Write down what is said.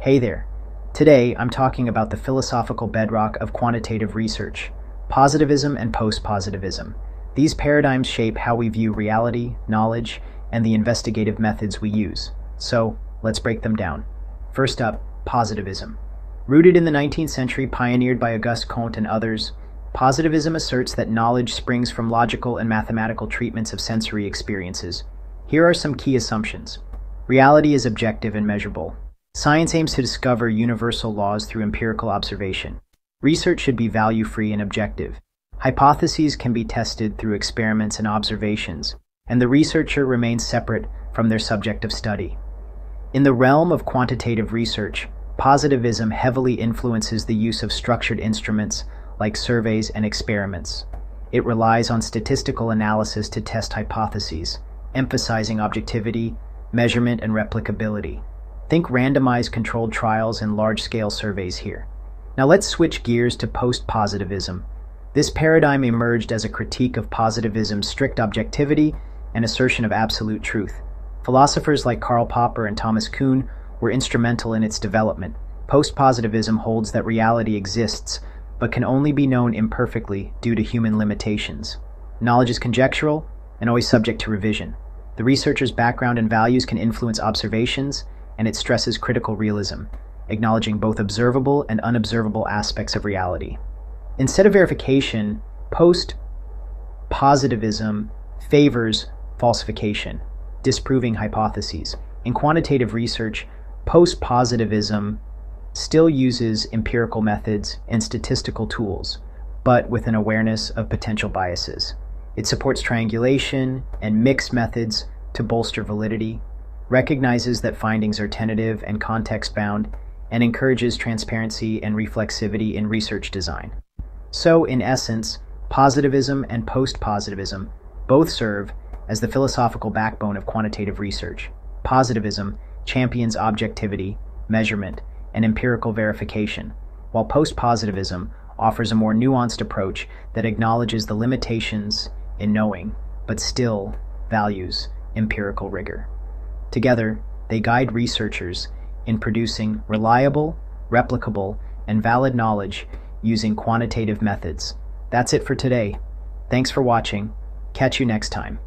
Hey there. Today, I'm talking about the philosophical bedrock of quantitative research positivism and post positivism. These paradigms shape how we view reality, knowledge, and the investigative methods we use. So, let's break them down. First up, positivism. Rooted in the 19th century, pioneered by Auguste Comte and others, positivism asserts that knowledge springs from logical and mathematical treatments of sensory experiences. Here are some key assumptions. Reality is objective and measurable. Science aims to discover universal laws through empirical observation. Research should be value free and objective. Hypotheses can be tested through experiments and observations, and the researcher remains separate from their subject of study. In the realm of quantitative research, positivism heavily influences the use of structured instruments like surveys and experiments. It relies on statistical analysis to test hypotheses, emphasizing objectivity, measurement, and replicability. Think randomized controlled trials and large scale surveys here. Now let's switch gears to post positivism. This paradigm emerged as a critique of positivism's strict objectivity and assertion of absolute truth. Philosophers like Karl Popper and Thomas Kuhn were instrumental in its development. Post positivism holds that reality exists, but can only be known imperfectly due to human limitations. Knowledge is conjectural and always subject to revision. The researcher's background and values can influence observations, and it stresses critical realism acknowledging both observable and unobservable aspects of reality. Instead of verification, post positivism favors falsification, disproving hypotheses. In quantitative research, post positivism still uses empirical methods and statistical tools, but with an awareness of potential biases. It supports triangulation and mixed methods to bolster validity, recognizes that findings are tentative and context bound, and encourages transparency and reflexivity in research design. So, in essence, positivism and post positivism both serve as the philosophical backbone of quantitative research. Positivism champions objectivity, measurement, and empirical verification, while post positivism offers a more nuanced approach that acknowledges the limitations in knowing, but still values empirical rigor. Together, they guide researchers in producing reliable, replicable, and valid knowledge using quantitative methods. That's it for today. Thanks for watching. Catch you next time.